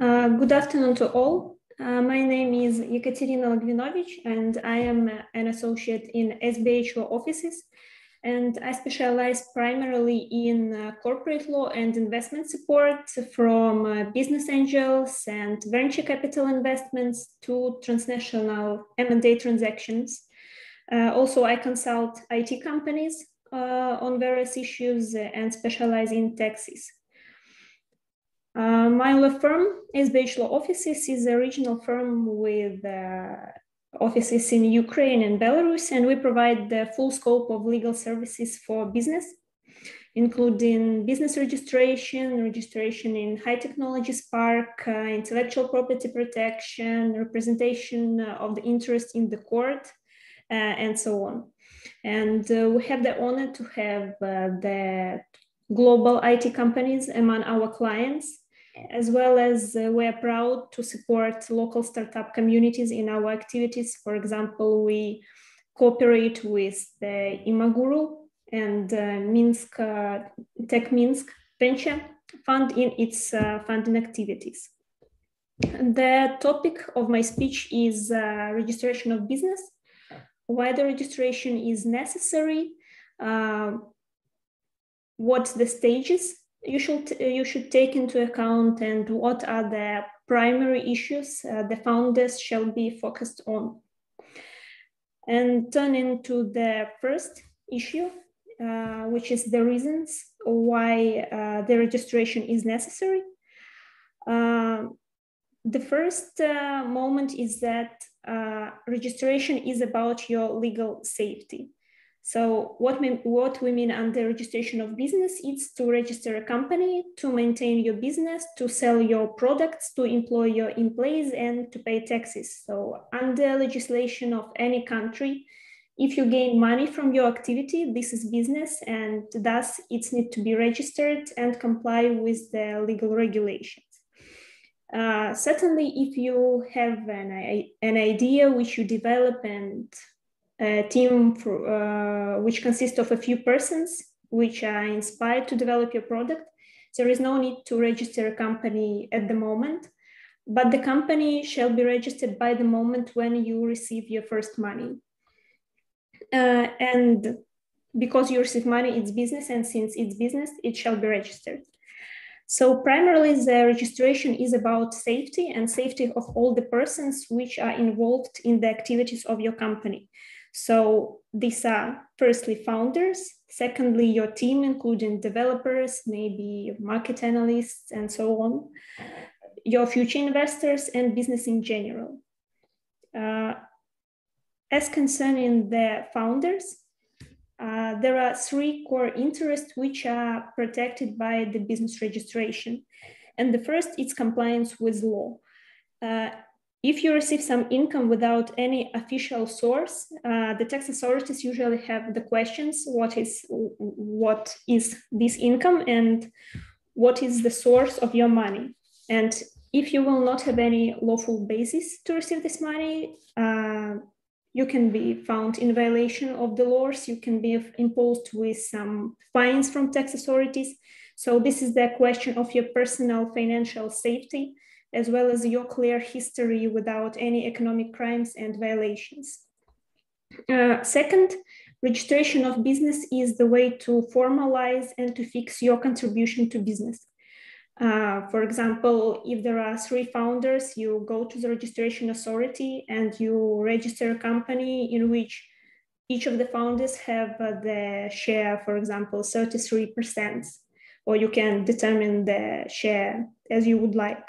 Uh, good afternoon to all. Uh, my name is Ekaterina Lagvinovich, and I am an associate in SBH Law offices. And I specialize primarily in uh, corporate law and investment support from uh, business angels and venture capital investments to transnational M&A transactions. Uh, also, I consult IT companies uh, on various issues and specialize in taxes. Uh, my law firm, SBH Law Offices, is a regional firm with uh, offices in Ukraine and Belarus, and we provide the full scope of legal services for business, including business registration, registration in High Technologies Park, uh, intellectual property protection, representation of the interest in the court, uh, and so on. And uh, we have the honor to have the global IT companies among our clients, as well as uh, we are proud to support local startup communities in our activities. For example, we cooperate with the Imaguru and uh, Minsk uh, Tech Minsk Venture Fund in its uh, funding activities. The topic of my speech is uh, registration of business, why the registration is necessary, uh, what the stages you should you should take into account and what are the primary issues uh, the founders shall be focused on. And turning to the first issue, uh, which is the reasons why uh, the registration is necessary. Uh, the first uh, moment is that uh, registration is about your legal safety. So what what we mean under registration of business is to register a company, to maintain your business, to sell your products, to employ your employees and to pay taxes. So under legislation of any country, if you gain money from your activity, this is business and thus it's need to be registered and comply with the legal regulations. Uh, certainly, if you have an, an idea which you develop and a team for, uh, which consists of a few persons which are inspired to develop your product. There is no need to register a company at the moment, but the company shall be registered by the moment when you receive your first money. Uh, and because you receive money, it's business, and since it's business, it shall be registered. So primarily the registration is about safety and safety of all the persons which are involved in the activities of your company. So these are firstly founders, secondly, your team, including developers, maybe market analysts, and so on, your future investors, and business in general. Uh, as concerning the founders, uh, there are three core interests which are protected by the business registration. And the first is compliance with law. Uh, if you receive some income without any official source, uh, the tax authorities usually have the questions: what is what is this income, and what is the source of your money? And if you will not have any lawful basis to receive this money, uh, you can be found in violation of the laws. You can be imposed with some fines from tax authorities. So this is the question of your personal financial safety as well as your clear history without any economic crimes and violations. Uh, second, registration of business is the way to formalize and to fix your contribution to business. Uh, for example, if there are three founders, you go to the registration authority and you register a company in which each of the founders have uh, the share, for example, 33%, or you can determine the share as you would like.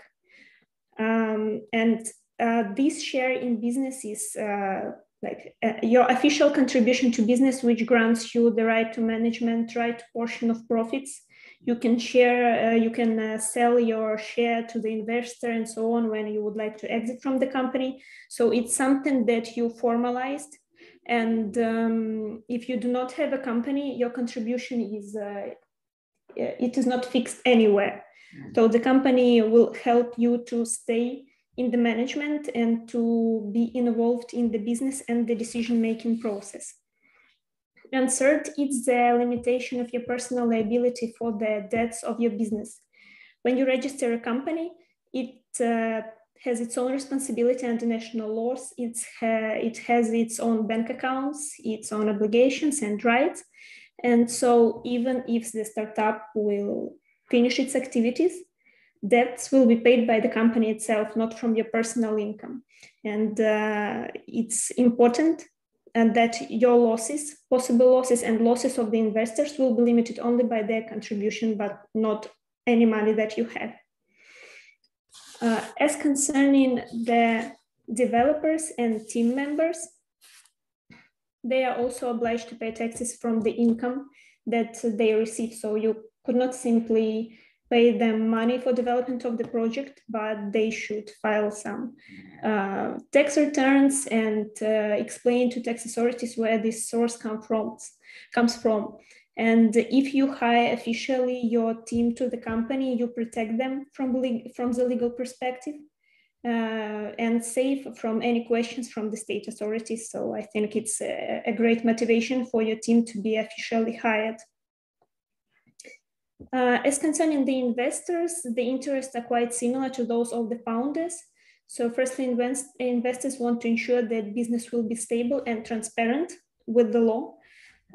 Um, and uh, this share in business is uh, like uh, your official contribution to business, which grants you the right to management, right portion of profits. You can share, uh, you can uh, sell your share to the investor and so on when you would like to exit from the company. So it's something that you formalized. And um, if you do not have a company, your contribution is uh, it is not fixed anywhere. So the company will help you to stay in the management and to be involved in the business and the decision-making process. And third, it's the limitation of your personal liability for the debts of your business. When you register a company, it uh, has its own responsibility under national laws. It's ha it has its own bank accounts, its own obligations and rights. And so even if the startup will finish its activities, debts will be paid by the company itself, not from your personal income. And uh, it's important and that your losses, possible losses and losses of the investors will be limited only by their contribution, but not any money that you have. Uh, as concerning the developers and team members, they are also obliged to pay taxes from the income that they receive. So you could not simply pay them money for development of the project, but they should file some uh, tax returns and uh, explain to tax authorities where this source come from, comes from. And if you hire officially your team to the company, you protect them from, from the legal perspective uh, and safe from any questions from the state authorities. So I think it's a, a great motivation for your team to be officially hired. Uh, as concerning the investors, the interests are quite similar to those of the founders. So firstly, invest investors want to ensure that business will be stable and transparent with the law.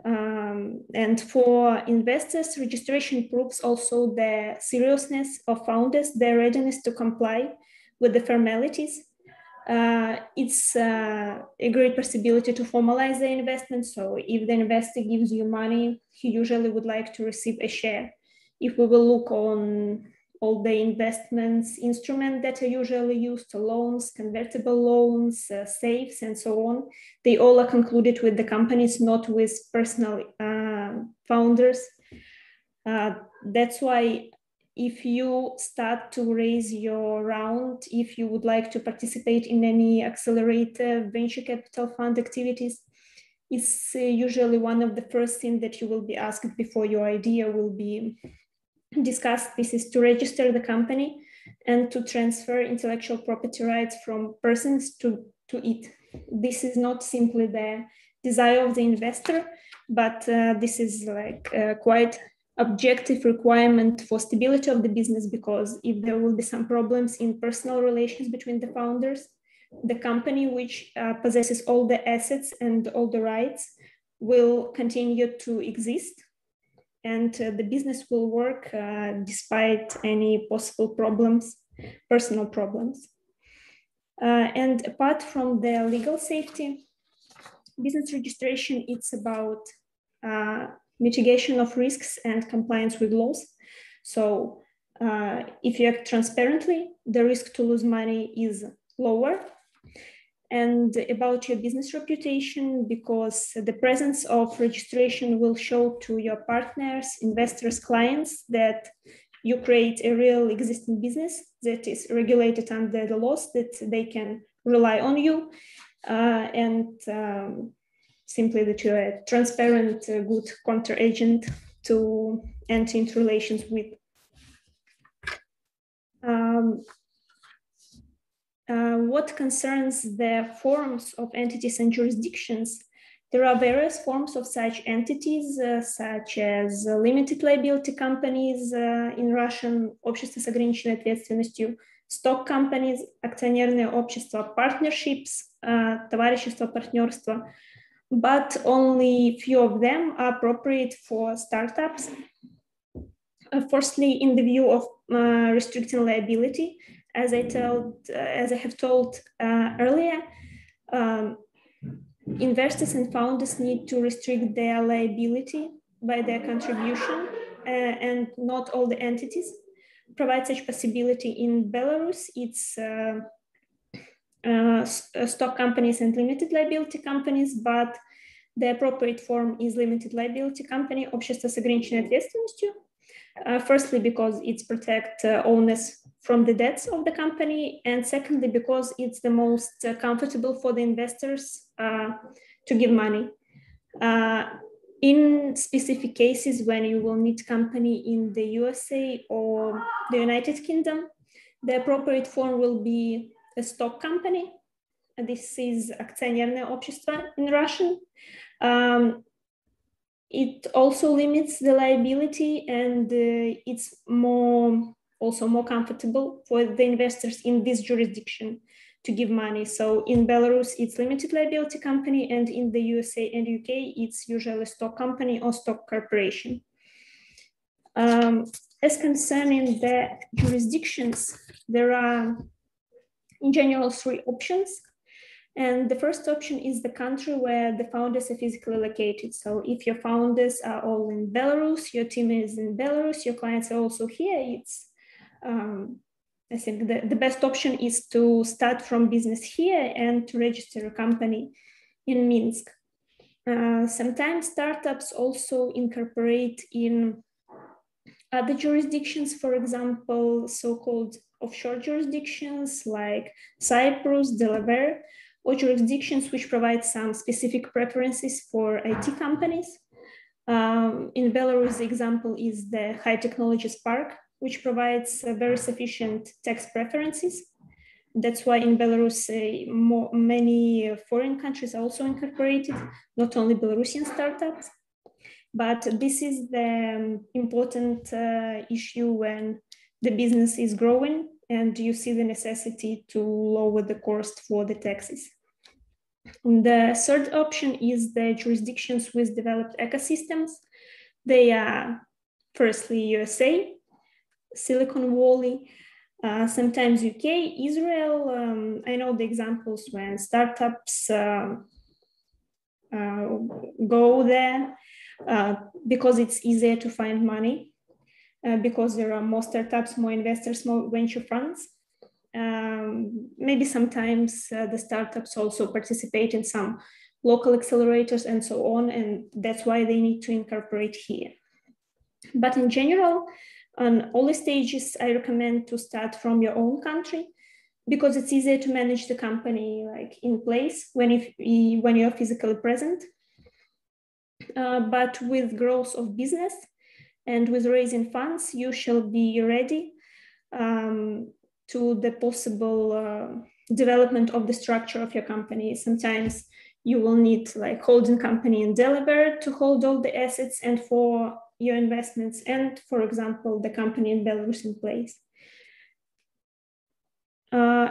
Um, and for investors, registration proves also the seriousness of founders, their readiness to comply with the formalities. Uh, it's uh, a great possibility to formalize the investment. So if the investor gives you money, he usually would like to receive a share. If we will look on all the investments instruments that are usually used, loans, convertible loans, uh, safes, and so on, they all are concluded with the companies, not with personal uh, founders. Uh, that's why if you start to raise your round, if you would like to participate in any accelerator venture capital fund activities, it's uh, usually one of the first things that you will be asked before your idea will be discussed. This is to register the company and to transfer intellectual property rights from persons to, to it. This is not simply the desire of the investor, but uh, this is like uh, quite objective requirement for stability of the business because if there will be some problems in personal relations between the founders, the company which uh, possesses all the assets and all the rights will continue to exist and uh, the business will work uh, despite any possible problems, personal problems. Uh, and apart from the legal safety, business registration, it's about mitigation of risks and compliance with laws. So uh, if you act transparently, the risk to lose money is lower and about your business reputation because the presence of registration will show to your partners, investors, clients that you create a real existing business that is regulated under the laws that they can rely on you uh, and um, simply that you're a transparent, uh, good counter agent to enter into relations with. Um, uh, what concerns the forms of entities and jurisdictions, there are various forms of such entities, uh, such as uh, limited liability companies uh, in Russian, общество с ограниченной ответственностью, stock companies, акционерные общества, partnerships, uh, товарищество, партнерство, but only few of them are appropriate for startups. Uh, firstly, in the view of restricting liability, as I told, uh, as I have told uh, earlier, um, investors and founders need to restrict their liability by their contribution, uh, and not all the entities provide such possibility in Belarus. It's uh, uh, stock companies and limited liability companies, but the appropriate form is limited liability company, общество с ограниченной ответственностью. Uh, firstly, because it protects owners from the debts of the company, and secondly, because it's the most uh, comfortable for the investors uh, to give money. Uh, in specific cases, when you will meet company in the USA or the United Kingdom, the appropriate form will be a stock company. This is акционерное общество in Russian. Um, it also limits the liability and uh, it's more also more comfortable for the investors in this jurisdiction to give money. So in Belarus, it's limited liability company, and in the USA and UK, it's usually stock company or stock corporation. Um, as concerning the jurisdictions, there are in general three options. And the first option is the country where the founders are physically located. So if your founders are all in Belarus, your team is in Belarus, your clients are also here, it's um, I think the, the best option is to start from business here and to register a company in Minsk. Uh, sometimes startups also incorporate in other jurisdictions, for example, so-called offshore jurisdictions like Cyprus, Delaware, or jurisdictions which provide some specific preferences for IT companies. Um, in Belarus, the example is the High Technologies Park, which provides uh, very sufficient tax preferences. That's why in Belarus, uh, more, many uh, foreign countries are also incorporated, not only Belarusian startups. But this is the um, important uh, issue when the business is growing and you see the necessity to lower the cost for the taxes. The third option is the jurisdictions with developed ecosystems. They are firstly USA, Silicon Valley, uh, sometimes UK, Israel. Um, I know the examples when startups uh, uh, go there uh, because it's easier to find money, uh, because there are more startups, more investors, more venture funds. Um, maybe sometimes uh, the startups also participate in some local accelerators and so on, and that's why they need to incorporate here. But in general, on all the stages, I recommend to start from your own country because it's easier to manage the company like in place when if when you're physically present. Uh, but with growth of business and with raising funds, you shall be ready um, to the possible uh, development of the structure of your company. Sometimes you will need like holding company in Delaware to hold all the assets and for your investments and, for example, the company in Belarus in place. Uh,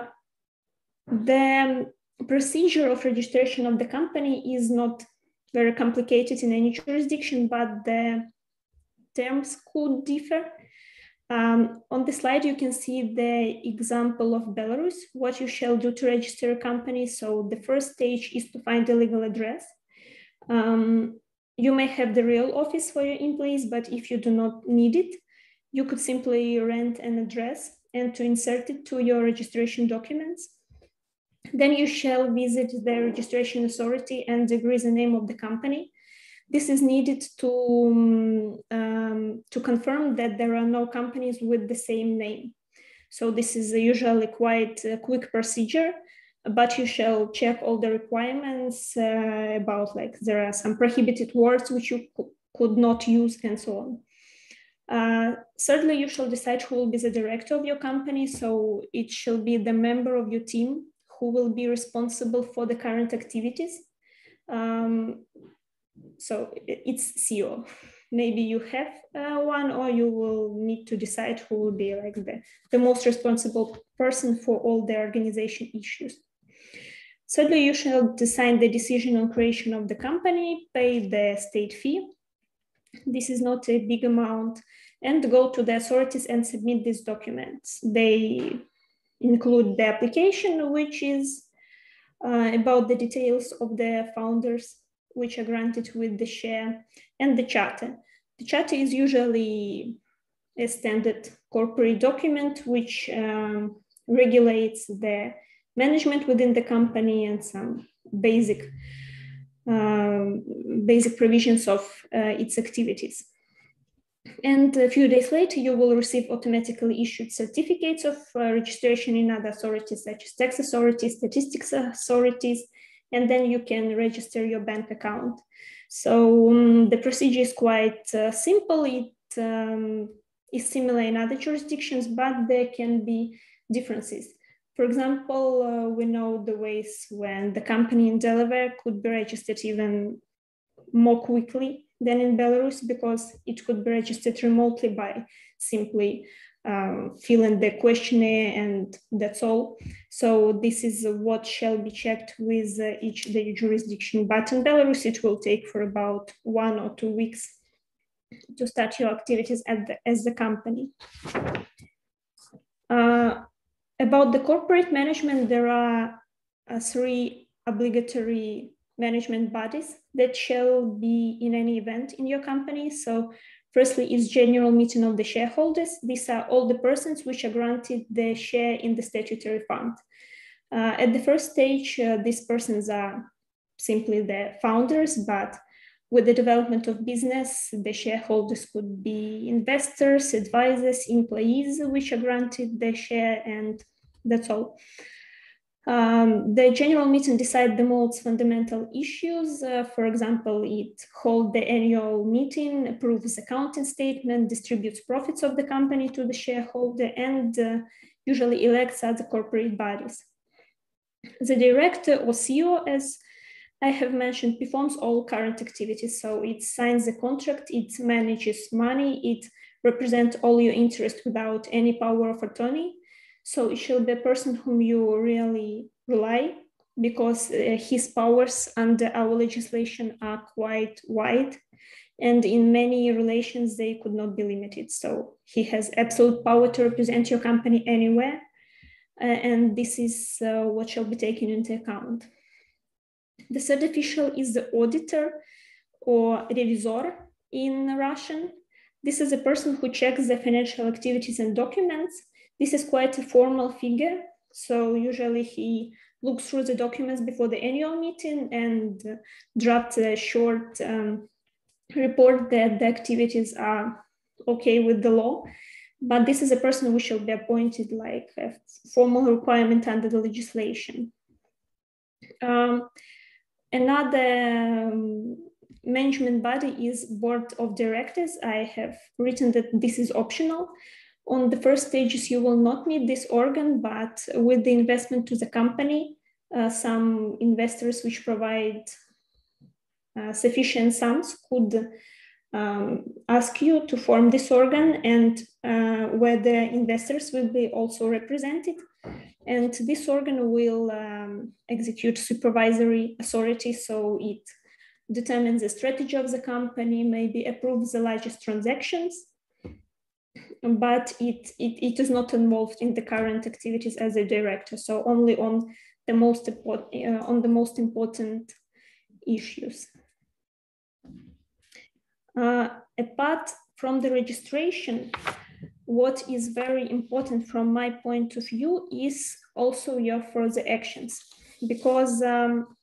the procedure of registration of the company is not very complicated in any jurisdiction, but the terms could differ. Um, on the slide, you can see the example of Belarus, what you shall do to register a company. So the first stage is to find a legal address. Um, you may have the real office for your employees, but if you do not need it, you could simply rent an address and to insert it to your registration documents. Then you shall visit the registration authority and agree the name of the company. This is needed to, um, to confirm that there are no companies with the same name. So this is usually quite a quick procedure but you shall check all the requirements uh, about like there are some prohibited words which you could not use and so on. Uh, you shall decide who will be the director of your company. So it shall be the member of your team who will be responsible for the current activities. Um, so it's CEO. Maybe you have uh, one or you will need to decide who will be like the, the most responsible person for all the organization issues. Thirdly, you shall design the decision on creation of the company, pay the state fee. This is not a big amount, and go to the authorities and submit these documents. They include the application, which is uh, about the details of the founders, which are granted with the share, and the charter. The charter is usually a standard corporate document which um, regulates the management within the company and some basic um, basic provisions of uh, its activities. And a few days later, you will receive automatically issued certificates of uh, registration in other authorities, such as tax authorities, statistics authorities, and then you can register your bank account. So um, the procedure is quite uh, simple. It um, is similar in other jurisdictions, but there can be differences. For example, uh, we know the ways when the company in Delaware could be registered even more quickly than in Belarus because it could be registered remotely by simply um, fill in the questionnaire and that's all. So this is what shall be checked with uh, each the jurisdiction. But in Belarus, it will take for about one or two weeks to start your activities the, as the company. Uh, about the corporate management, there are uh, three obligatory management bodies that shall be in any event in your company. So firstly is general meeting of the shareholders. These are all the persons which are granted the share in the statutory fund. Uh, at the first stage, uh, these persons are simply the founders, but with the development of business, the shareholders could be investors, advisors, employees, which are granted the share, and that's all. Um, the general meeting decide the most fundamental issues. Uh, for example, it holds the annual meeting, approves accounting statement, distributes profits of the company to the shareholder, and uh, usually elects other corporate bodies. The director or CEO, as I have mentioned, performs all current activities. So it signs the contract, it manages money, it represents all your interests without any power of attorney so it should be a person whom you really rely because uh, his powers under our legislation are quite wide and in many relations they could not be limited. So he has absolute power to represent your company anywhere uh, and this is uh, what shall be taken into account. The third official is the auditor or revisor in russian. This is a person who checks the financial activities and documents this is quite a formal figure. So usually he looks through the documents before the annual meeting and drafts a short um, report that the activities are okay with the law. But this is a person who shall be appointed like a formal requirement under the legislation. Um, another um, management body is board of directors. I have written that this is optional. On the first stages, you will not need this organ, but with the investment to the company, uh, some investors which provide uh, sufficient sums could um, ask you to form this organ and uh, where the investors will be also represented. And this organ will um, execute supervisory authority, so it determines the strategy of the company, maybe approves the largest transactions, but it, it, it is not involved in the current activities as a director, so only on the most important, uh, on the most important issues. Uh, apart from the registration, what is very important from my point of view is also your further actions, because um,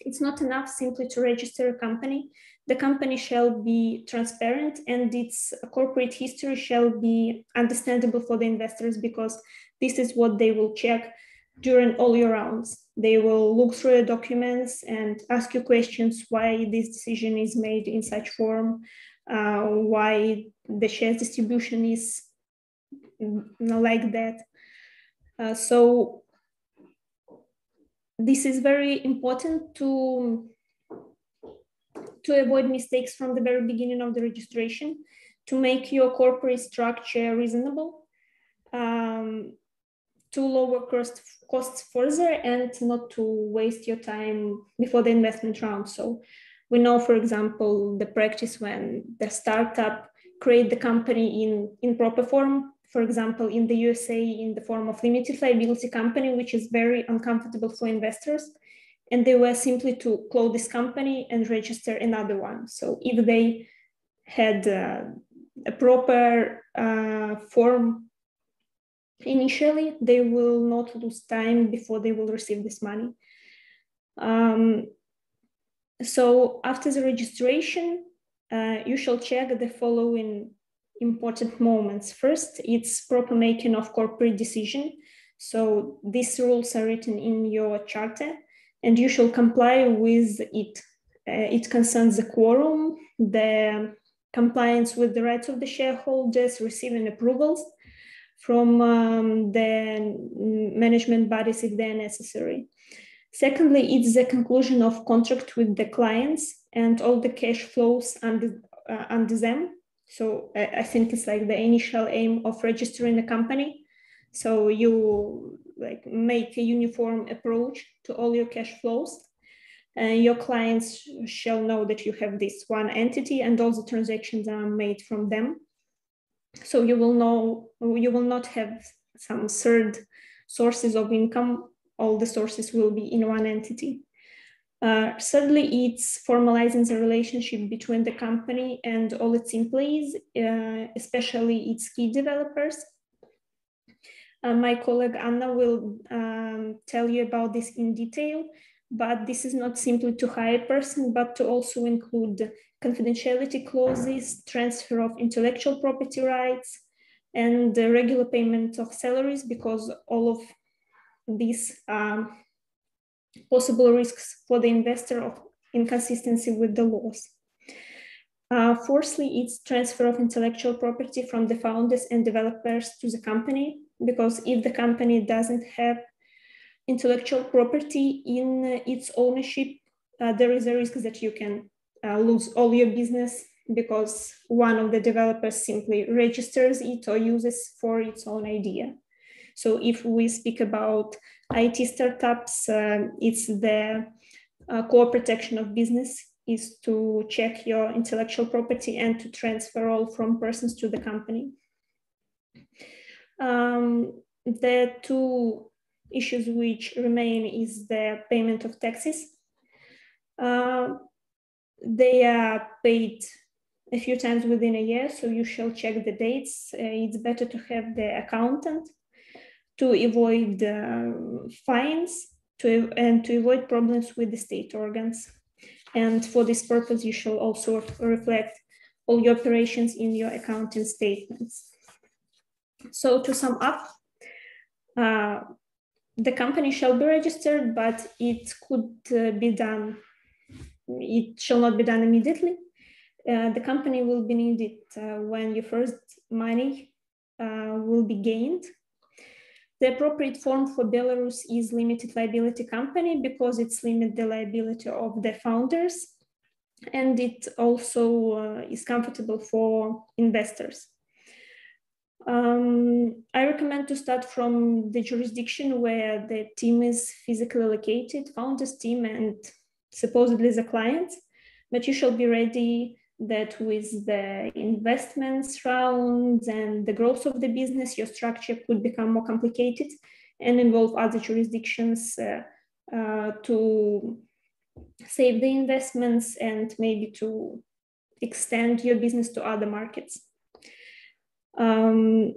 it's not enough simply to register a company the company shall be transparent and its corporate history shall be understandable for the investors because this is what they will check during all your rounds. They will look through the documents and ask you questions why this decision is made in such form, uh, why the shares distribution is like that. Uh, so this is very important to to avoid mistakes from the very beginning of the registration, to make your corporate structure reasonable, um, to lower cost, costs further, and not to waste your time before the investment round. So we know, for example, the practice when the startup create the company in, in proper form, for example, in the USA in the form of limited liability company, which is very uncomfortable for investors and they were simply to close this company and register another one. So if they had uh, a proper uh, form initially, they will not lose time before they will receive this money. Um, so after the registration, uh, you shall check the following important moments. First, it's proper making of corporate decision. So these rules are written in your charter and you shall comply with it. Uh, it concerns the quorum, the compliance with the rights of the shareholders, receiving approvals from um, the management bodies if they're necessary. Secondly, it's the conclusion of contract with the clients and all the cash flows under, uh, under them. So I, I think it's like the initial aim of registering a company. So you like make a uniform approach to all your cash flows. And your clients shall know that you have this one entity and all the transactions are made from them. So you will know, you will not have some third sources of income. All the sources will be in one entity. Uh, thirdly, it's formalizing the relationship between the company and all its employees, uh, especially its key developers. Uh, my colleague Anna will um, tell you about this in detail, but this is not simply to hire a person, but to also include confidentiality clauses, transfer of intellectual property rights, and the regular payment of salaries, because all of these um, possible risks for the investor of inconsistency with the laws. Uh, fourthly, it's transfer of intellectual property from the founders and developers to the company, because if the company doesn't have intellectual property in uh, its ownership, uh, there is a risk that you can uh, lose all your business because one of the developers simply registers it or uses for its own idea. So if we speak about IT startups, uh, it's the uh, core protection of business is to check your intellectual property and to transfer all from persons to the company. Um, the two issues which remain is the payment of taxes. Uh, they are paid a few times within a year, so you shall check the dates. Uh, it's better to have the accountant to avoid uh, fines to, and to avoid problems with the state organs. And for this purpose, you shall also reflect all your operations in your accounting statements. So to sum up, uh, the company shall be registered, but it could uh, be done, it shall not be done immediately. Uh, the company will be needed uh, when your first money uh, will be gained the appropriate form for Belarus is limited liability company because it's limit the liability of the founders and it also uh, is comfortable for investors. Um, I recommend to start from the jurisdiction where the team is physically located, founders team and supposedly the clients, but you shall be ready that with the investments rounds and the growth of the business, your structure could become more complicated and involve other jurisdictions uh, uh, to save the investments and maybe to extend your business to other markets. Um,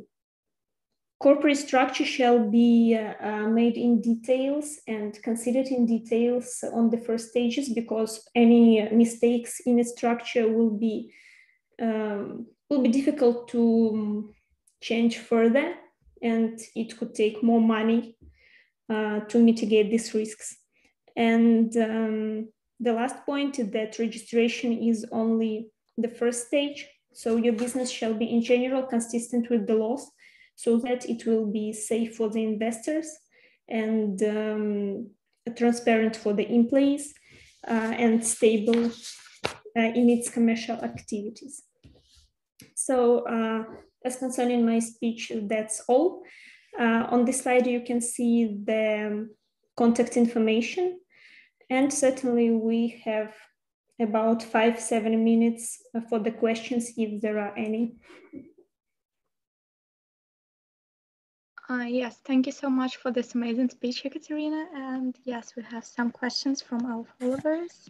Corporate structure shall be uh, uh, made in details and considered in details on the first stages because any mistakes in the structure will be um, will be difficult to um, change further and it could take more money uh, to mitigate these risks. And um, the last point is that registration is only the first stage. So your business shall be in general consistent with the laws so that it will be safe for the investors and um, transparent for the employees uh, and stable uh, in its commercial activities. So uh, as concerning my speech, that's all. Uh, on this slide, you can see the contact information. And certainly we have about five, seven minutes for the questions if there are any. Uh, yes, thank you so much for this amazing speech, Ekaterina. And yes, we have some questions from our followers.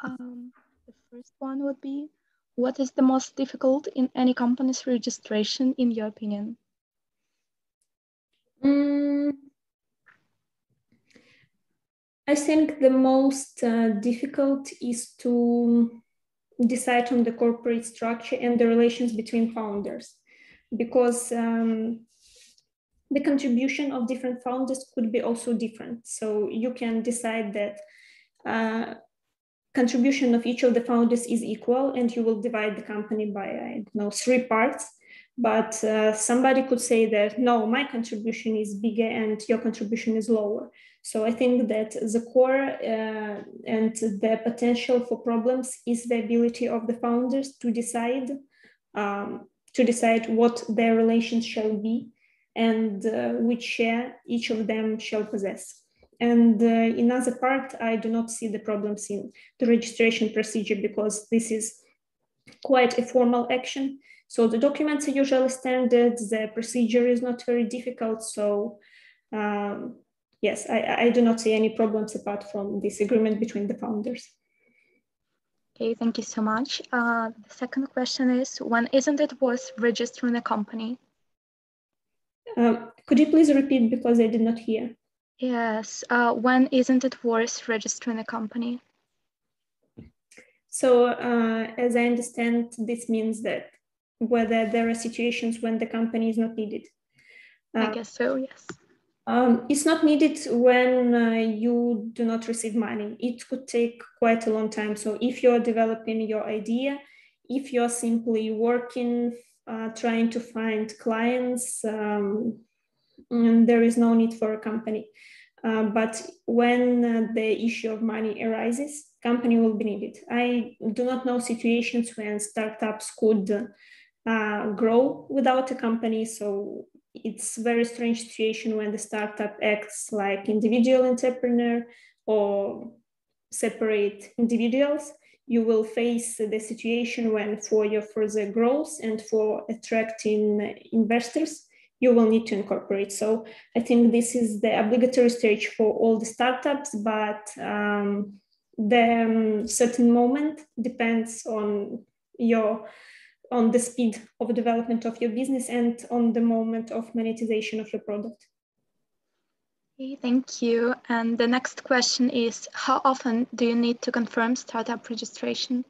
Um, the first one would be, what is the most difficult in any company's registration, in your opinion? Mm, I think the most uh, difficult is to decide on the corporate structure and the relations between founders because um, the contribution of different founders could be also different. So you can decide that uh, contribution of each of the founders is equal and you will divide the company by, I don't know, three parts. But uh, somebody could say that, no, my contribution is bigger and your contribution is lower. So I think that the core uh, and the potential for problems is the ability of the founders to decide um, to decide what their relations shall be and uh, which share each of them shall possess. And uh, in other part, I do not see the problems in the registration procedure because this is quite a formal action. So the documents are usually standard, the procedure is not very difficult. So um, yes, I, I do not see any problems apart from this agreement between the founders. Okay, thank you so much. Uh, the second question is, when isn't it worth registering a company? Um, could you please repeat because I did not hear? Yes, uh, when isn't it worth registering a company? So uh, as I understand, this means that whether there are situations when the company is not needed. I uh, guess so, yes. Um, it's not needed when uh, you do not receive money. It could take quite a long time. So if you're developing your idea, if you're simply working, uh, trying to find clients, um, there is no need for a company. Uh, but when uh, the issue of money arises, company will be needed. I do not know situations when startups could uh, grow without a company. So it's very strange situation when the startup acts like individual entrepreneur or separate individuals you will face the situation when for your further growth and for attracting investors you will need to incorporate so i think this is the obligatory stage for all the startups but um, the um, certain moment depends on your on the speed of development of your business and on the moment of monetization of your product. Okay, thank you. And the next question is, how often do you need to confirm startup registration?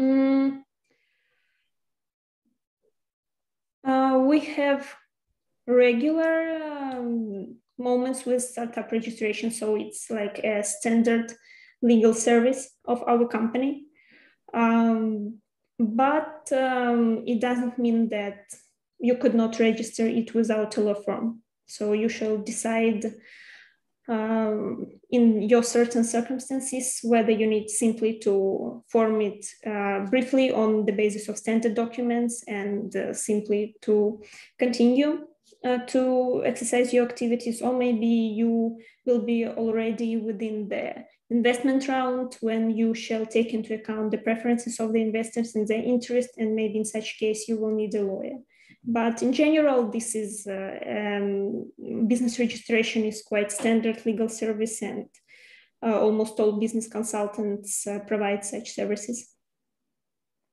Mm, uh, we have regular um, moments with startup registration. So it's like a standard legal service of our company. Um, but um, it doesn't mean that you could not register it without a law firm. So you shall decide um, in your certain circumstances whether you need simply to form it uh, briefly on the basis of standard documents and uh, simply to continue uh, to exercise your activities, or maybe you will be already within the investment round when you shall take into account the preferences of the investors and their interest, and maybe in such case you will need a lawyer. But in general, this is uh, um, business registration is quite standard legal service, and uh, almost all business consultants uh, provide such services.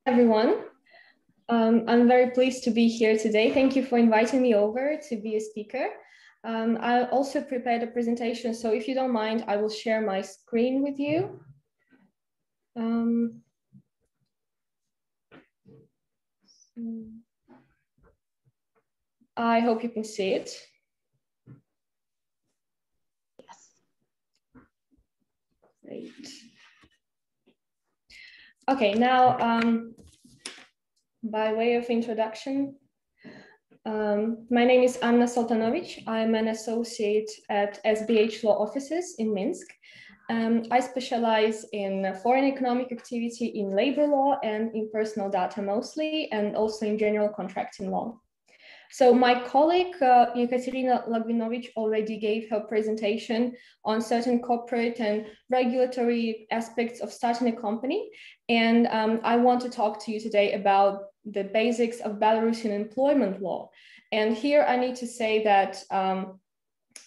Everyone, um, I'm very pleased to be here today. Thank you for inviting me over to be a speaker. Um, I also prepared a presentation, so if you don't mind, I will share my screen with you. Um, I hope you can see it. Yes. Great. Okay, now um, by way of introduction, um, my name is Anna Soltanovic. I'm an associate at SBH Law Offices in Minsk. Um, I specialize in foreign economic activity in labor law and in personal data mostly, and also in general contracting law. So my colleague, uh, Ekaterina Lagvinovich already gave her presentation on certain corporate and regulatory aspects of starting a company. And um, I want to talk to you today about the basics of Belarusian employment law. And here I need to say that um,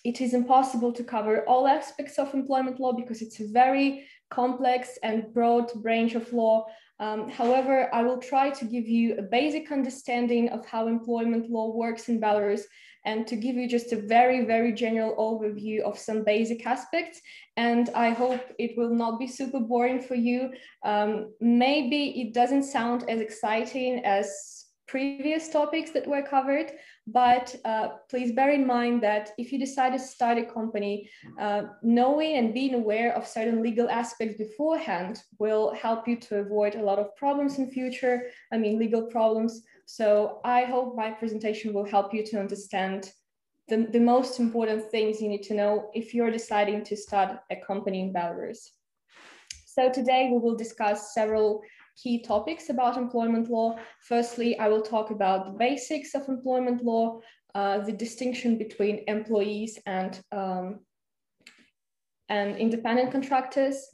it is impossible to cover all aspects of employment law because it's a very complex and broad range of law. Um, however, I will try to give you a basic understanding of how employment law works in Belarus and to give you just a very, very general overview of some basic aspects. And I hope it will not be super boring for you. Um, maybe it doesn't sound as exciting as previous topics that were covered, but uh, please bear in mind that if you decide to start a company, uh, knowing and being aware of certain legal aspects beforehand will help you to avoid a lot of problems in future, I mean legal problems. So I hope my presentation will help you to understand the, the most important things you need to know if you're deciding to start a company in Belarus. So today we will discuss several key topics about employment law. Firstly, I will talk about the basics of employment law, uh, the distinction between employees and, um, and independent contractors.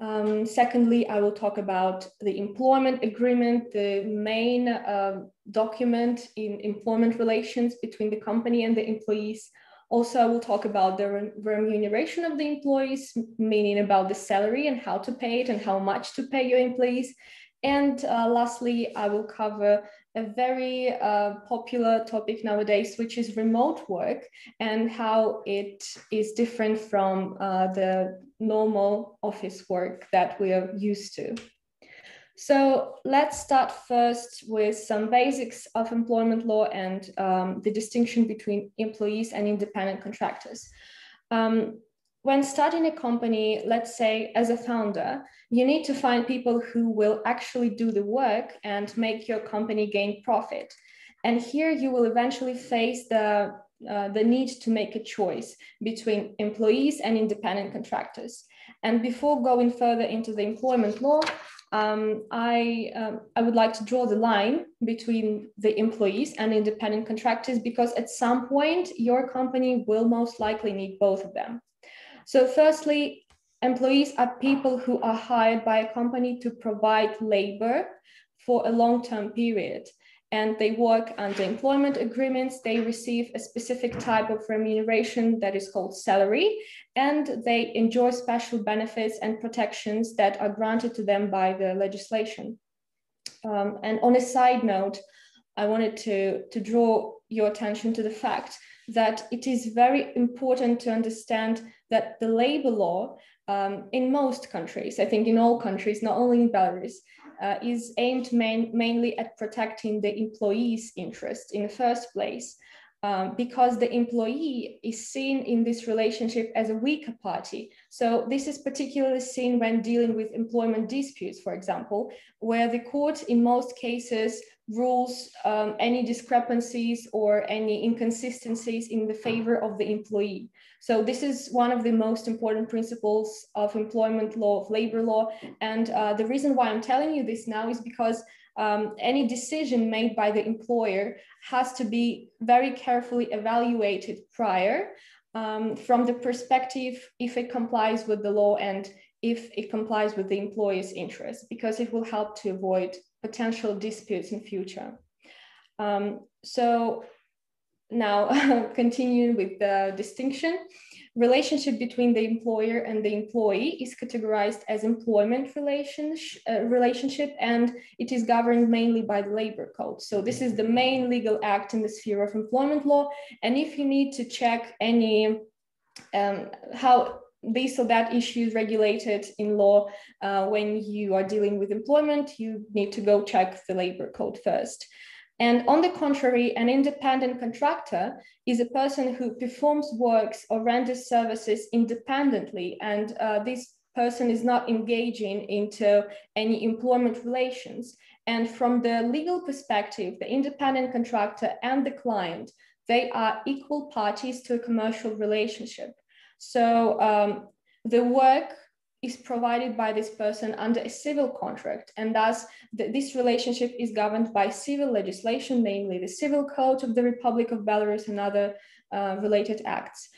Um, secondly, I will talk about the employment agreement, the main uh, document in employment relations between the company and the employees. Also, I will talk about the remuneration of the employees, meaning about the salary and how to pay it and how much to pay your employees. And uh, lastly, I will cover a very uh, popular topic nowadays, which is remote work and how it is different from uh, the normal office work that we are used to. So let's start first with some basics of employment law and um, the distinction between employees and independent contractors. Um, when starting a company, let's say as a founder, you need to find people who will actually do the work and make your company gain profit. And here you will eventually face the, uh, the need to make a choice between employees and independent contractors. And before going further into the employment law, um, I, um, I would like to draw the line between the employees and independent contractors because at some point your company will most likely need both of them. So firstly, employees are people who are hired by a company to provide labor for a long-term period and they work under employment agreements. They receive a specific type of remuneration that is called salary, and they enjoy special benefits and protections that are granted to them by the legislation. Um, and on a side note, I wanted to, to draw your attention to the fact that it is very important to understand that the labor law um, in most countries, I think in all countries, not only in Belarus, uh, is aimed main, mainly at protecting the employee's interest in the first place. Um, because the employee is seen in this relationship as a weaker party. So this is particularly seen when dealing with employment disputes, for example, where the court in most cases rules um, any discrepancies or any inconsistencies in the favor of the employee. So this is one of the most important principles of employment law, of labor law. And uh, the reason why I'm telling you this now is because um, any decision made by the employer has to be very carefully evaluated prior um, from the perspective if it complies with the law and if it complies with the employer's interest, because it will help to avoid potential disputes in future. Um, so now continuing with the distinction, relationship between the employer and the employee is categorized as employment relationship, uh, relationship and it is governed mainly by the labor code. So this is the main legal act in the sphere of employment law. And if you need to check any um, how this or that issue is regulated in law uh, when you are dealing with employment, you need to go check the labor code first. And on the contrary, an independent contractor is a person who performs works or renders services independently. And uh, this person is not engaging into any employment relations. And from the legal perspective, the independent contractor and the client, they are equal parties to a commercial relationship. So um, the work is provided by this person under a civil contract, and thus the, this relationship is governed by civil legislation, namely the Civil Code of the Republic of Belarus and other uh, related acts.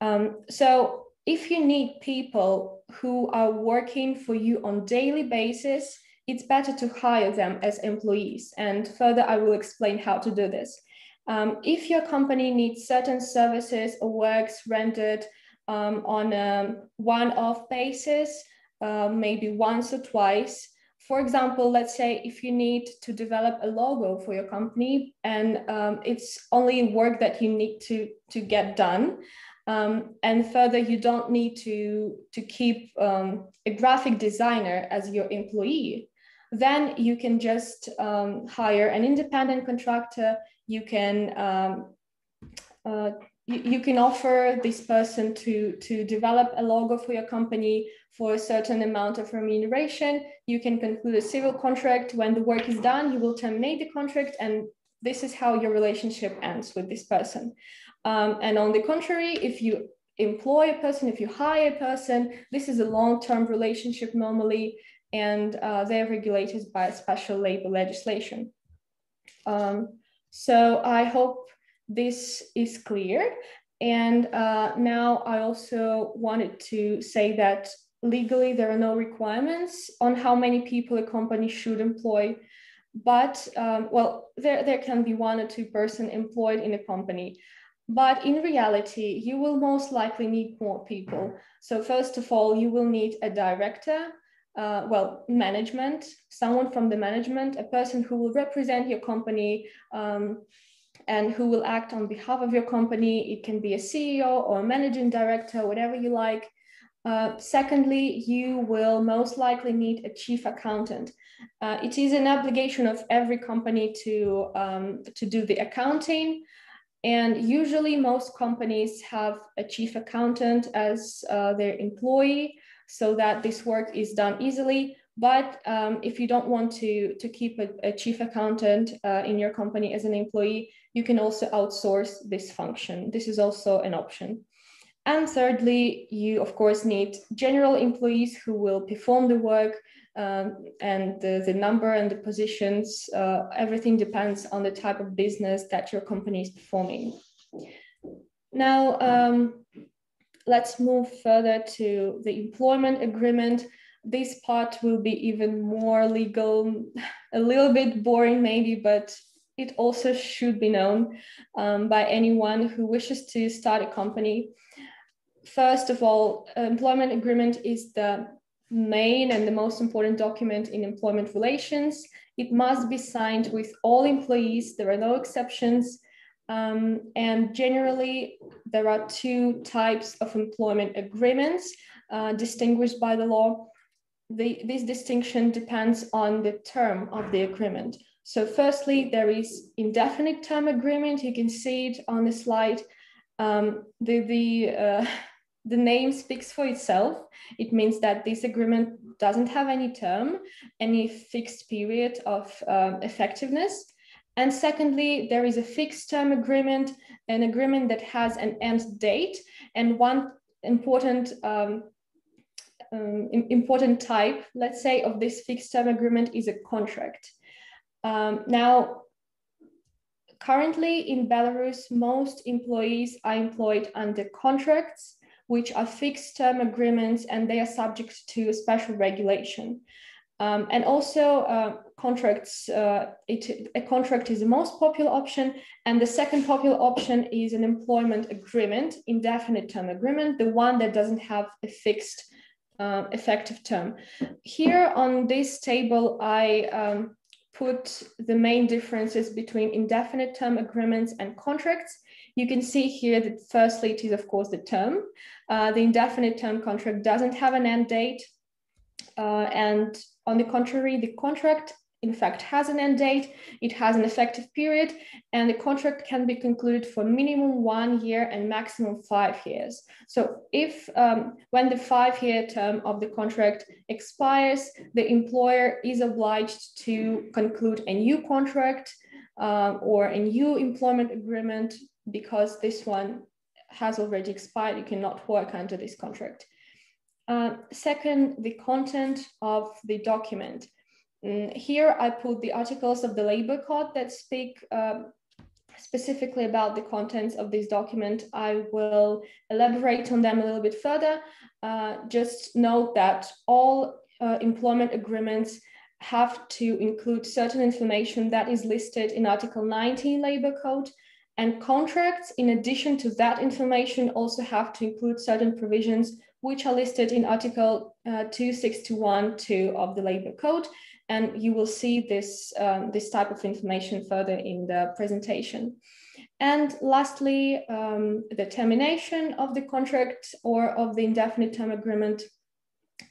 Um, so if you need people who are working for you on daily basis, it's better to hire them as employees. And further, I will explain how to do this. Um, if your company needs certain services or works rendered um, on a one-off basis, uh, maybe once or twice. For example, let's say if you need to develop a logo for your company and um, it's only work that you need to, to get done. Um, and further, you don't need to, to keep um, a graphic designer as your employee. Then you can just um, hire an independent contractor. You can um, uh, you, you can offer this person to, to develop a logo for your company for a certain amount of remuneration. You can conclude a civil contract. When the work is done, you will terminate the contract and this is how your relationship ends with this person. Um, and on the contrary, if you employ a person, if you hire a person, this is a long-term relationship normally and uh, they're regulated by special labor legislation. Um, so I hope this is clear. And uh, now I also wanted to say that legally there are no requirements on how many people a company should employ but um, well there, there can be one or two person employed in a company but in reality you will most likely need more people so first of all you will need a director uh, well management someone from the management a person who will represent your company um, and who will act on behalf of your company it can be a ceo or a managing director whatever you like uh, secondly, you will most likely need a chief accountant. Uh, it is an obligation of every company to, um, to do the accounting. And usually most companies have a chief accountant as uh, their employee so that this work is done easily. But um, if you don't want to, to keep a, a chief accountant uh, in your company as an employee, you can also outsource this function. This is also an option. And thirdly, you of course need general employees who will perform the work um, and the, the, number and the positions, uh, everything depends on the type of business that your company is performing. Now, um, let's move further to the employment agreement. This part will be even more legal, a little bit boring maybe, but it also should be known um, by anyone who wishes to start a company first of all, employment agreement is the main and the most important document in employment relations. It must be signed with all employees. There are no exceptions. Um, and generally, there are two types of employment agreements uh, distinguished by the law. The, this distinction depends on the term of the agreement. So firstly, there is indefinite term agreement. You can see it on the slide. Um, the the uh, the name speaks for itself. It means that this agreement doesn't have any term, any fixed period of um, effectiveness. And secondly, there is a fixed term agreement, an agreement that has an end date. And one important um, um, important type, let's say, of this fixed term agreement is a contract. Um, now, currently in Belarus, most employees are employed under contracts which are fixed term agreements and they are subject to special regulation. Um, and also uh, contracts, uh, it, a contract is the most popular option. And the second popular option is an employment agreement, indefinite term agreement, the one that doesn't have a fixed uh, effective term. Here on this table, I um, put the main differences between indefinite term agreements and contracts. You can see here that firstly, it is of course the term. Uh, the indefinite term contract doesn't have an end date. Uh, and on the contrary, the contract in fact has an end date, it has an effective period, and the contract can be concluded for minimum one year and maximum five years. So if um, when the five year term of the contract expires, the employer is obliged to conclude a new contract uh, or a new employment agreement because this one has already expired, you cannot work under this contract. Uh, second, the content of the document. Mm, here I put the articles of the labor code that speak uh, specifically about the contents of this document. I will elaborate on them a little bit further. Uh, just note that all uh, employment agreements have to include certain information that is listed in Article 19 Labor Code and contracts, in addition to that information, also have to include certain provisions which are listed in Article uh, 2621.2 of the Labor Code. And you will see this, um, this type of information further in the presentation. And lastly, um, the termination of the contract or of the indefinite term agreement.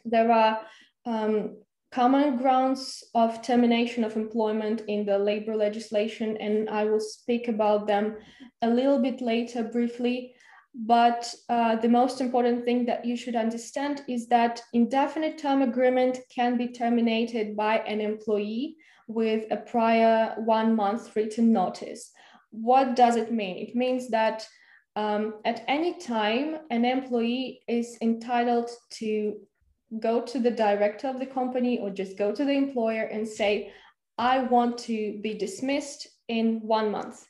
There are um, common grounds of termination of employment in the labor legislation, and I will speak about them a little bit later briefly. But uh, the most important thing that you should understand is that indefinite term agreement can be terminated by an employee with a prior one month written notice. What does it mean? It means that um, at any time, an employee is entitled to go to the director of the company or just go to the employer and say, I want to be dismissed in one month.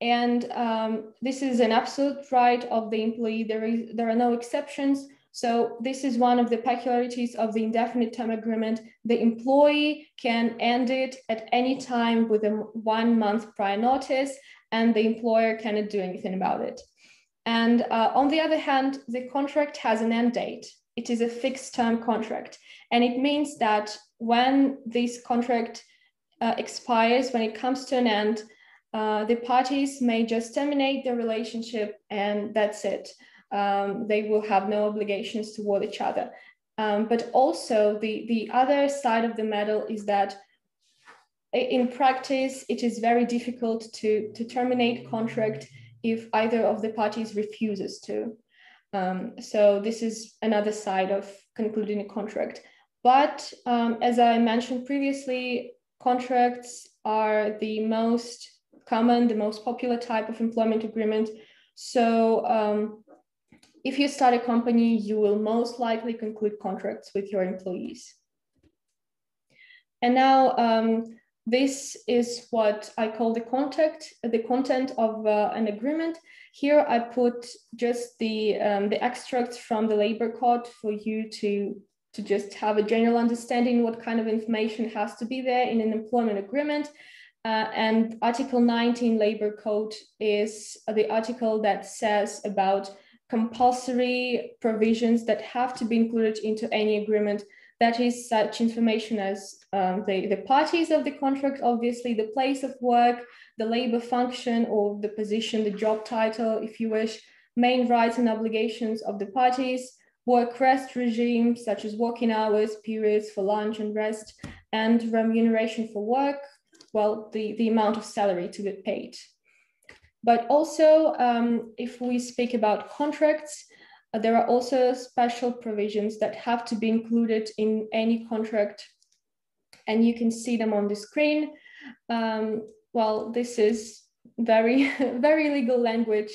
And um, this is an absolute right of the employee. There, is, there are no exceptions. So this is one of the peculiarities of the indefinite term agreement. The employee can end it at any time with a one month prior notice and the employer cannot do anything about it. And uh, on the other hand, the contract has an end date. It is a fixed term contract. And it means that when this contract uh, expires, when it comes to an end, uh, the parties may just terminate the relationship and that's it um, they will have no obligations toward each other. Um, but also the, the other side of the medal is that in practice, it is very difficult to, to terminate contract if either of the parties refuses to. Um, so this is another side of concluding a contract. But um, as I mentioned previously, contracts are the most common, the most popular type of employment agreement. So um, if you start a company, you will most likely conclude contracts with your employees. And now um, this is what I call the content, the content of uh, an agreement. Here I put just the, um, the extracts from the labor code for you to, to just have a general understanding what kind of information has to be there in an employment agreement. Uh, and Article 19 Labor Code is the article that says about compulsory provisions that have to be included into any agreement. That is such information as um, the, the parties of the contract, obviously the place of work, the labor function or the position, the job title, if you wish, main rights and obligations of the parties, work rest regimes such as working hours, periods for lunch and rest, and remuneration for work, well, the, the amount of salary to be paid. But also, um, if we speak about contracts, uh, there are also special provisions that have to be included in any contract. And you can see them on the screen. Um, well, this is very, very legal language,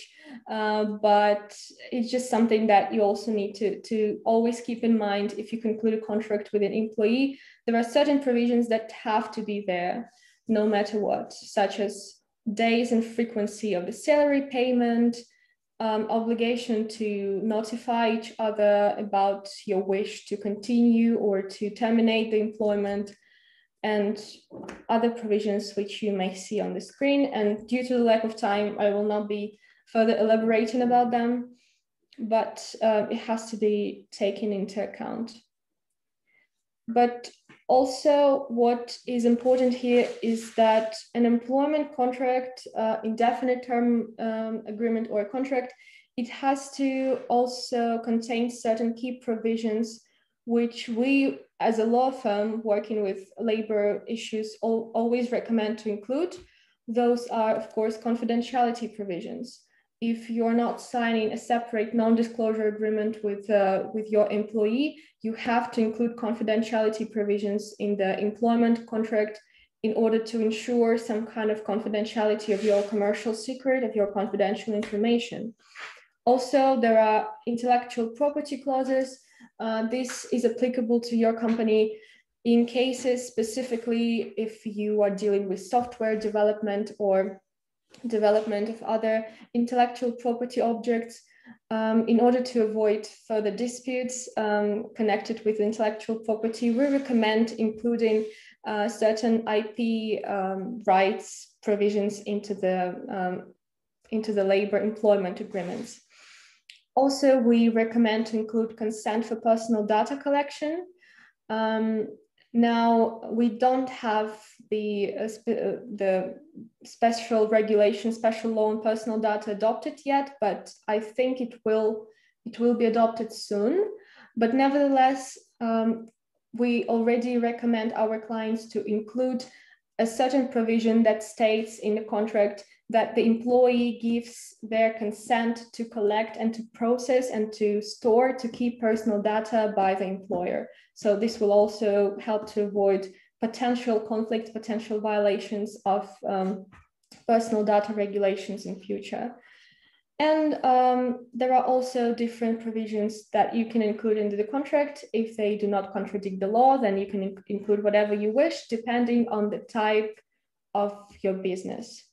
uh, but it's just something that you also need to, to always keep in mind if you conclude a contract with an employee. There are certain provisions that have to be there no matter what, such as days and frequency of the salary payment, um, obligation to notify each other about your wish to continue or to terminate the employment, and other provisions which you may see on the screen. And due to the lack of time, I will not be further elaborating about them, but uh, it has to be taken into account. But also, what is important here is that an employment contract, uh, indefinite term um, agreement or a contract, it has to also contain certain key provisions which we as a law firm working with labor issues al always recommend to include. Those are, of course, confidentiality provisions if you're not signing a separate non-disclosure agreement with, uh, with your employee, you have to include confidentiality provisions in the employment contract in order to ensure some kind of confidentiality of your commercial secret, of your confidential information. Also, there are intellectual property clauses. Uh, this is applicable to your company in cases specifically if you are dealing with software development or development of other intellectual property objects um, in order to avoid further disputes um, connected with intellectual property, we recommend including uh, certain IP um, rights provisions into the, um, into the labor employment agreements. Also, we recommend to include consent for personal data collection. Now, we don't have the, uh, uh, the special regulation, special law on personal data adopted yet, but I think it will, it will be adopted soon. But nevertheless, um, we already recommend our clients to include a certain provision that states in the contract that the employee gives their consent to collect and to process and to store to keep personal data by the employer. So this will also help to avoid potential conflict, potential violations of um, personal data regulations in future. And um, there are also different provisions that you can include into the contract. If they do not contradict the law, then you can in include whatever you wish, depending on the type of your business.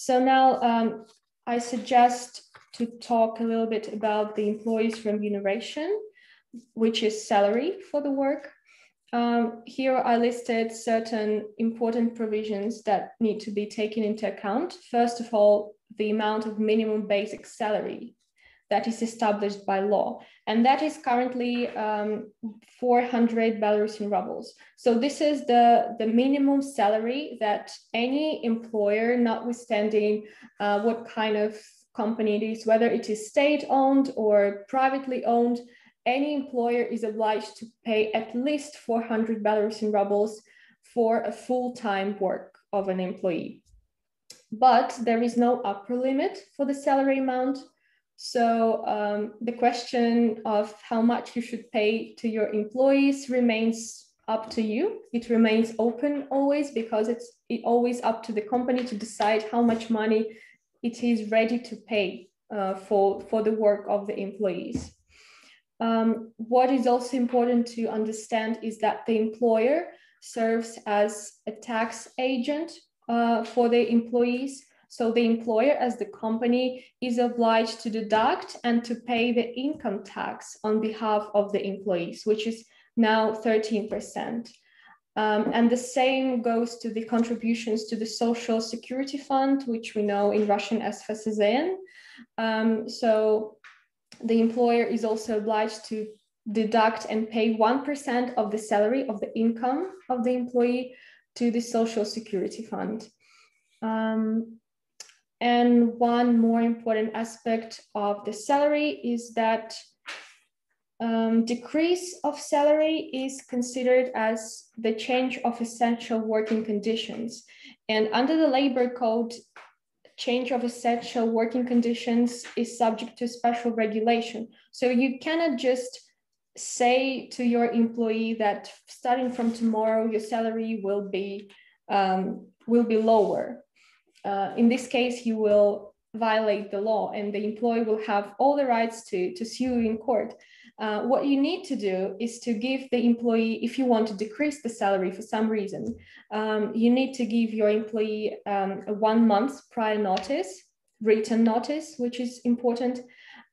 So now um, I suggest to talk a little bit about the employee's remuneration, which is salary for the work. Um, here I listed certain important provisions that need to be taken into account. First of all, the amount of minimum basic salary that is established by law. And that is currently um, 400 Belarusian rubles. So this is the, the minimum salary that any employer, notwithstanding uh, what kind of company it is, whether it is state owned or privately owned, any employer is obliged to pay at least 400 Belarusian rubles for a full-time work of an employee but there is no upper limit for the salary amount. So um, the question of how much you should pay to your employees remains up to you. It remains open always because it's it always up to the company to decide how much money it is ready to pay uh, for, for the work of the employees. Um, what is also important to understand is that the employer serves as a tax agent uh, for the employees. So the employer as the company is obliged to deduct and to pay the income tax on behalf of the employees, which is now 13%. Um, and the same goes to the contributions to the Social Security Fund, which we know in Russian as FSZN. Um, so the employer is also obliged to deduct and pay 1% of the salary of the income of the employee to the Social Security Fund. Um, and one more important aspect of the salary is that um, decrease of salary is considered as the change of essential working conditions. And under the labor code, change of essential working conditions is subject to special regulation. So you cannot just say to your employee that starting from tomorrow, your salary will be, um, will be lower. Uh, in this case, you will violate the law and the employee will have all the rights to, to sue in court. Uh, what you need to do is to give the employee, if you want to decrease the salary for some reason, um, you need to give your employee um, a one month prior notice, written notice, which is important.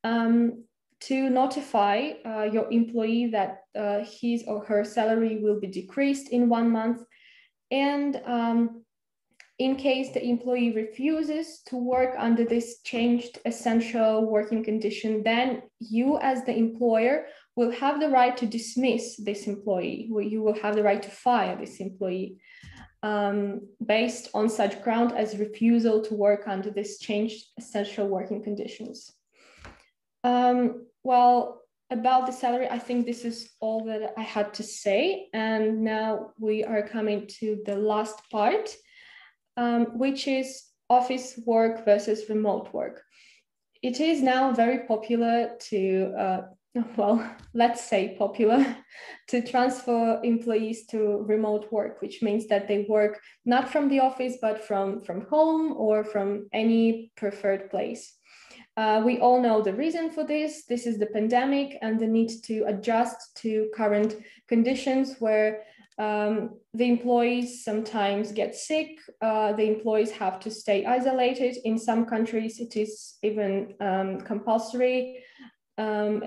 Um, to notify uh, your employee that uh, his or her salary will be decreased in one month. And um, in case the employee refuses to work under this changed essential working condition, then you as the employer will have the right to dismiss this employee. You will have the right to fire this employee um, based on such ground as refusal to work under this changed essential working conditions. Um, well, about the salary, I think this is all that I had to say. And now we are coming to the last part, um, which is office work versus remote work. It is now very popular to, uh, well, let's say popular, to transfer employees to remote work, which means that they work not from the office, but from, from home or from any preferred place. Uh, we all know the reason for this. This is the pandemic and the need to adjust to current conditions where um, the employees sometimes get sick. Uh, the employees have to stay isolated. In some countries, it is even um, compulsory um,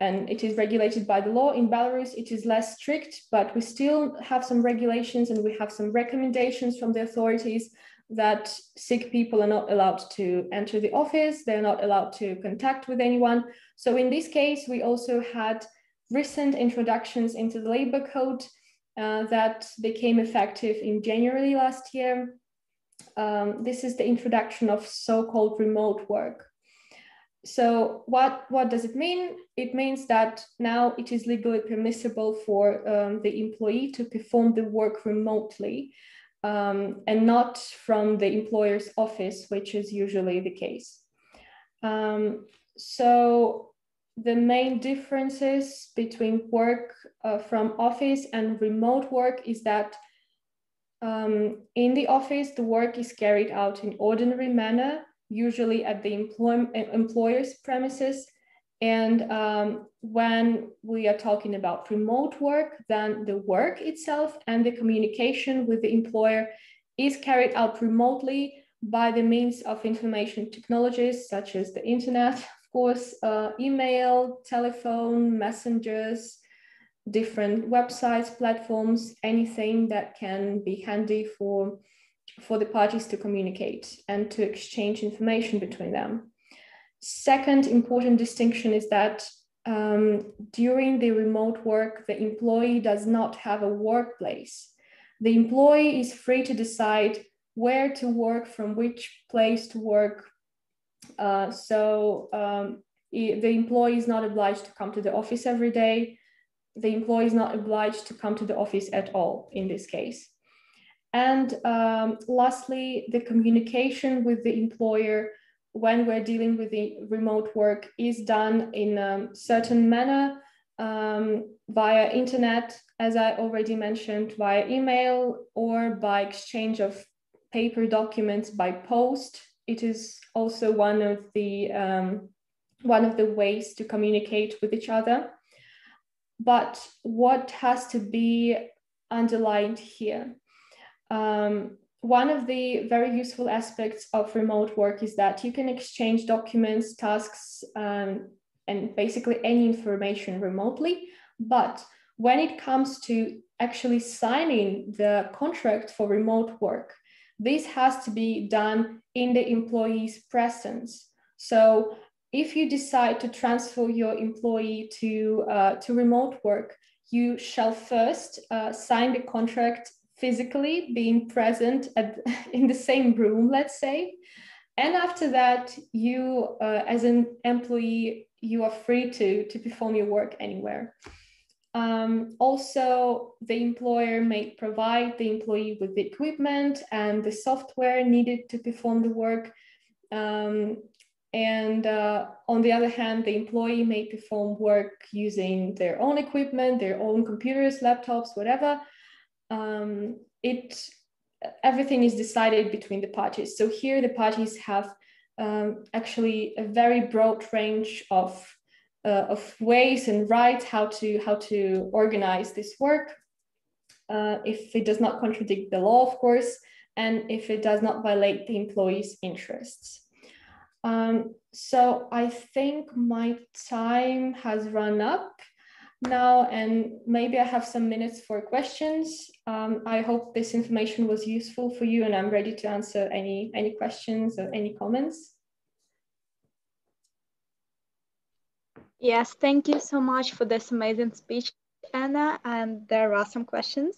and it is regulated by the law. In Belarus, it is less strict, but we still have some regulations and we have some recommendations from the authorities that sick people are not allowed to enter the office, they're not allowed to contact with anyone. So in this case, we also had recent introductions into the labor code uh, that became effective in January last year. Um, this is the introduction of so-called remote work. So what, what does it mean? It means that now it is legally permissible for um, the employee to perform the work remotely um, and not from the employer's office, which is usually the case. Um, so the main differences between work uh, from office and remote work is that um, in the office, the work is carried out in ordinary manner usually at the employ employer's premises. And um, when we are talking about remote work, then the work itself and the communication with the employer is carried out remotely by the means of information technologies such as the internet, of course, uh, email, telephone, messengers, different websites, platforms, anything that can be handy for, for the parties to communicate and to exchange information between them. Second important distinction is that um, during the remote work, the employee does not have a workplace. The employee is free to decide where to work, from which place to work. Uh, so um, the employee is not obliged to come to the office every day. The employee is not obliged to come to the office at all in this case. And um, lastly, the communication with the employer when we're dealing with the remote work is done in a certain manner um, via internet, as I already mentioned, via email or by exchange of paper documents by post. It is also one of the um, one of the ways to communicate with each other. But what has to be underlined here? Um, one of the very useful aspects of remote work is that you can exchange documents, tasks, um, and basically any information remotely. But when it comes to actually signing the contract for remote work, this has to be done in the employee's presence. So if you decide to transfer your employee to, uh, to remote work, you shall first uh, sign the contract physically, being present at, in the same room, let's say. And after that, you, uh, as an employee, you are free to, to perform your work anywhere. Um, also, the employer may provide the employee with the equipment and the software needed to perform the work. Um, and uh, on the other hand, the employee may perform work using their own equipment, their own computers, laptops, whatever. Um, it everything is decided between the parties. So here the parties have um, actually a very broad range of uh, of ways and rights how to how to organize this work uh, if it does not contradict the law, of course, and if it does not violate the employee's interests. Um, so I think my time has run up now, and maybe I have some minutes for questions. Um, I hope this information was useful for you, and I'm ready to answer any any questions or any comments. Yes, thank you so much for this amazing speech, Anna. And there are some questions.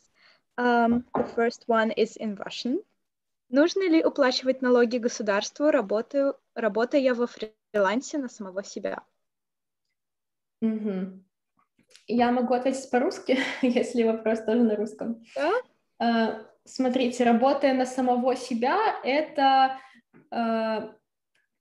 Um, the first one is in Russian. Нужно ли уплачивать налоги государству, работаю, работая во фрилансе на самого себя? Угу. Я могу ответить по-русски, если вопрос тоже на русском. Да? Uh, смотрите, работая на самого себя, это uh,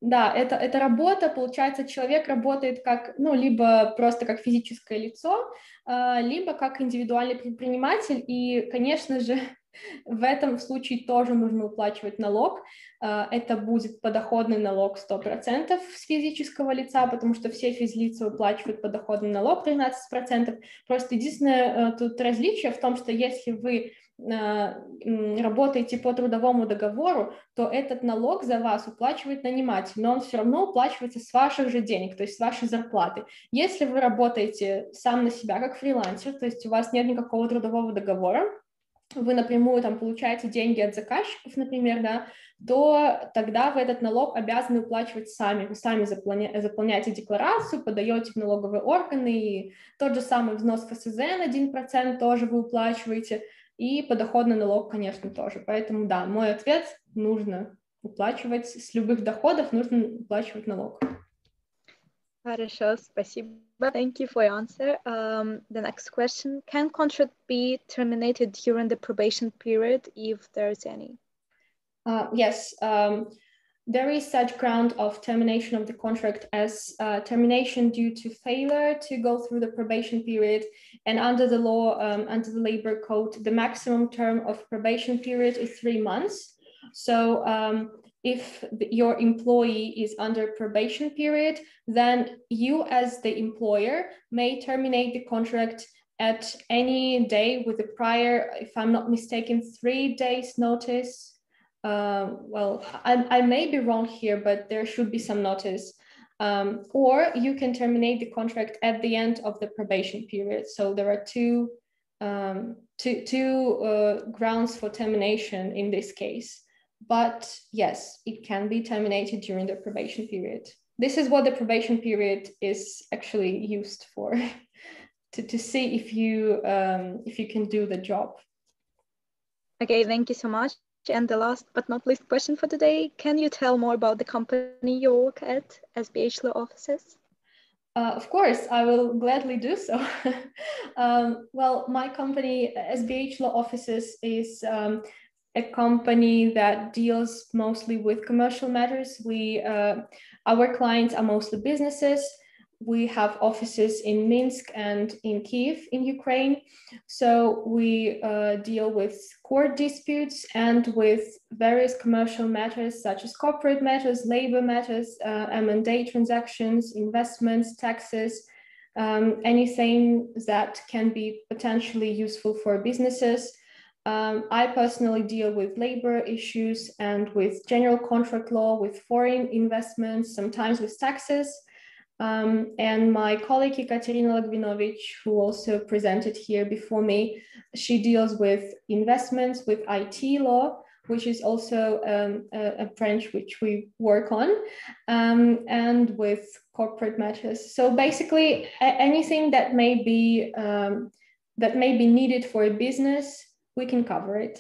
да, это, это работа, получается, человек работает как, ну, либо просто как физическое лицо, а, либо как индивидуальный предприниматель, и, конечно же, в этом случае тоже нужно уплачивать налог. А, это будет подоходный налог 100% с физического лица, потому что все физлица уплачивают подоходный налог 13%. Просто единственное э, тут различие в том, что если вы работаете по трудовому договору, то этот налог за вас уплачивает наниматель, но он все равно уплачивается с ваших же денег, то есть с вашей зарплаты. Если вы работаете сам на себя как фрилансер, то есть у вас нет никакого трудового договора, вы напрямую там получаете деньги от заказчиков, например, да, то тогда вы этот налог обязаны уплачивать сами. Вы сами заполня... заполняете декларацию, подаете в налоговые органы, и тот же самый взнос ФСЗН 1% тоже вы уплачиваете. И подоходный налог, конечно, тоже. Поэтому, да, мой ответ – нужно уплачивать с любых доходов, нужно уплачивать налог. Хорошо, спасибо. Thank you for your answer. Um, the next question, can contract be terminated during the probation period if there is any? Uh, yes, um, there is such ground of termination of the contract as uh, termination due to failure to go through the probation period. And under the law, um, under the labor code, the maximum term of probation period is three months. So um, if your employee is under probation period, then you as the employer may terminate the contract at any day with a prior, if I'm not mistaken, three days notice. Uh, well, I, I may be wrong here, but there should be some notice. Um, or you can terminate the contract at the end of the probation period. So there are two, um, two, two uh, grounds for termination in this case. But yes, it can be terminated during the probation period. This is what the probation period is actually used for, to, to see if you, um, if you can do the job. Okay, thank you so much. And the last but not least question for today, can you tell more about the company you work at, SBH Law Offices? Uh, of course, I will gladly do so. um, well, my company, SBH Law Offices, is um, a company that deals mostly with commercial matters. We, uh, our clients are mostly businesses. We have offices in Minsk and in Kiev in Ukraine. So we uh, deal with court disputes and with various commercial matters such as corporate matters, labor matters, uh, M&A transactions, investments, taxes, um, anything that can be potentially useful for businesses. Um, I personally deal with labor issues and with general contract law, with foreign investments, sometimes with taxes. Um, and my colleague Ekaterina Lagvinovich, who also presented here before me, she deals with investments, with IT law, which is also um, a, a, branch which we work on, um, and with corporate matters. So basically, anything that may be um, that may be needed for a business we can cover it.